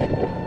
you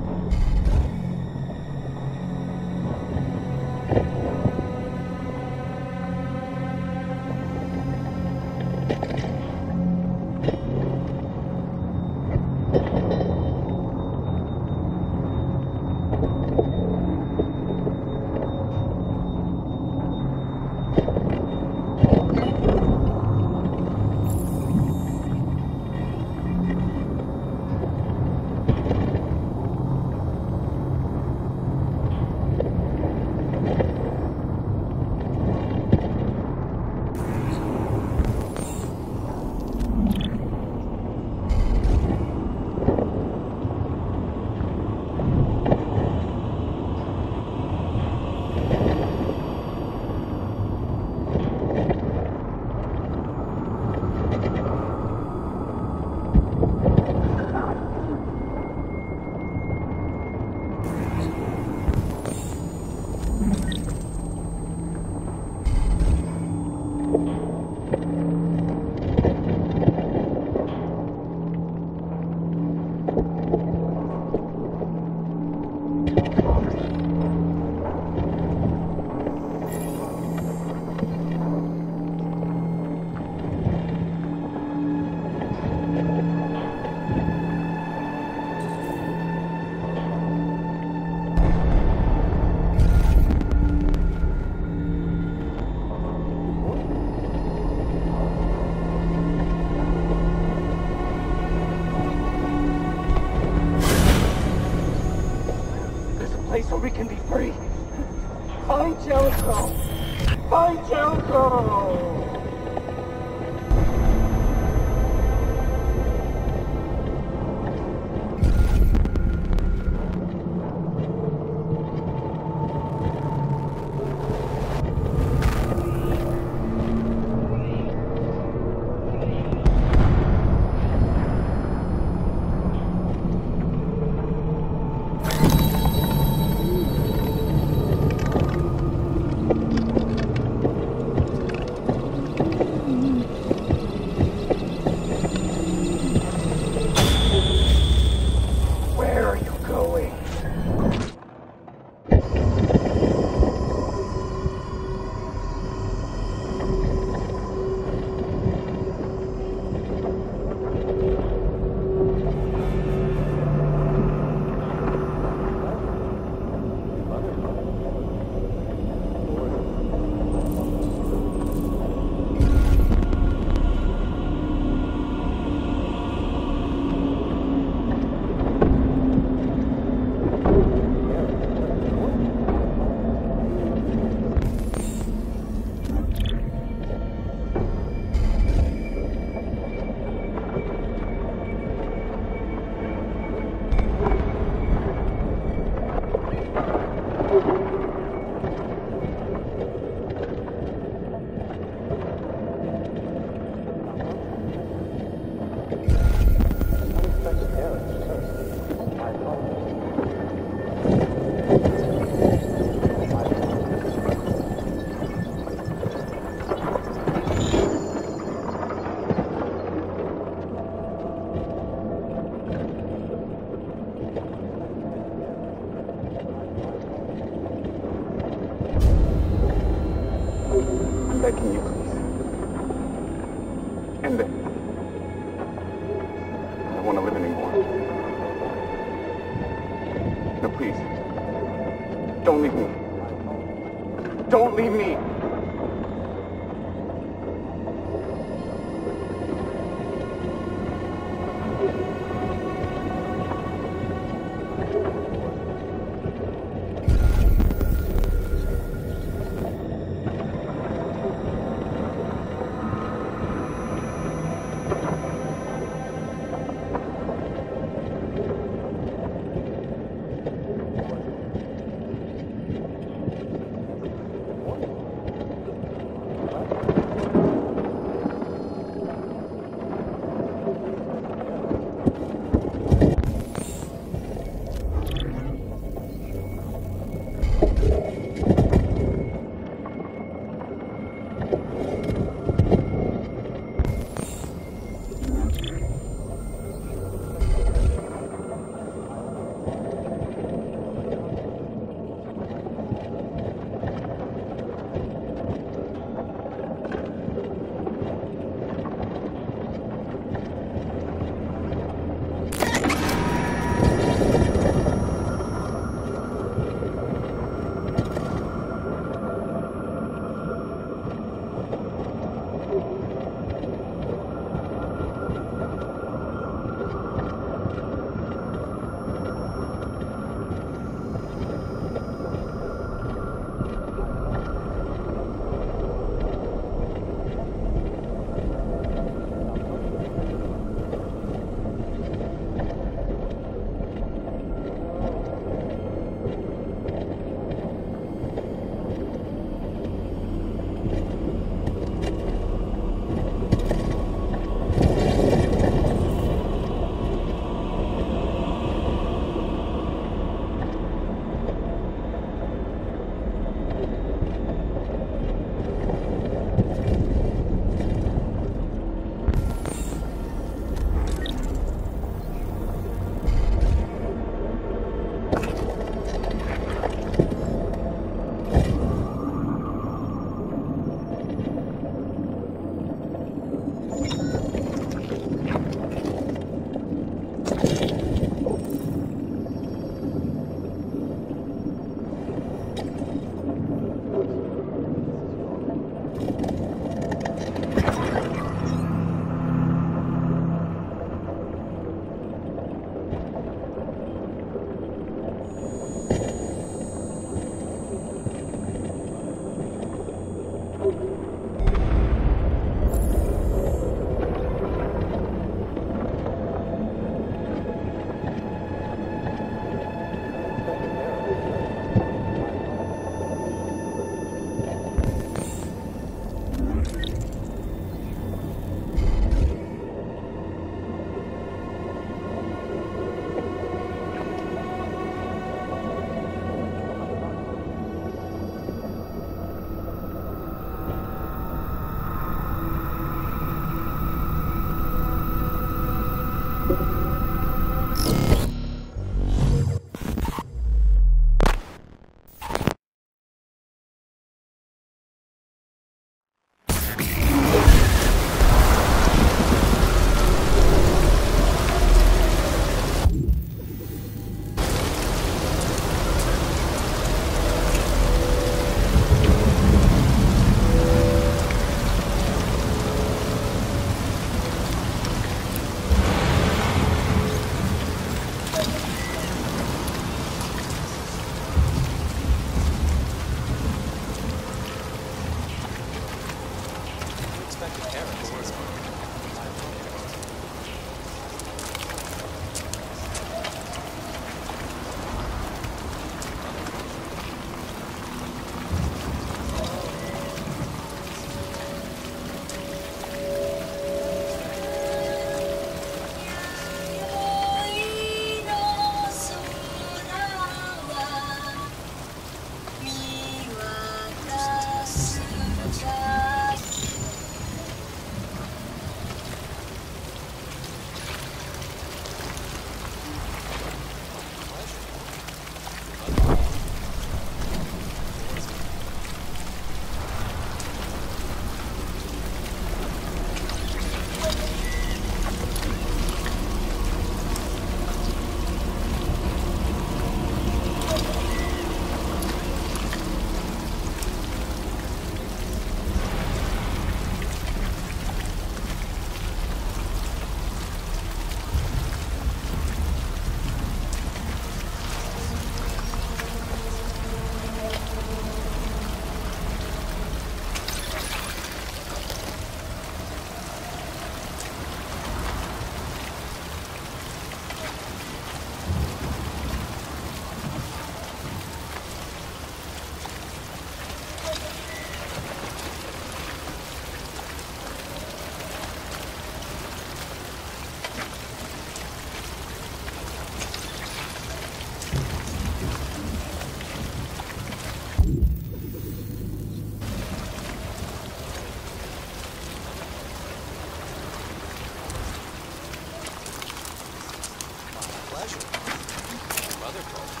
other culture.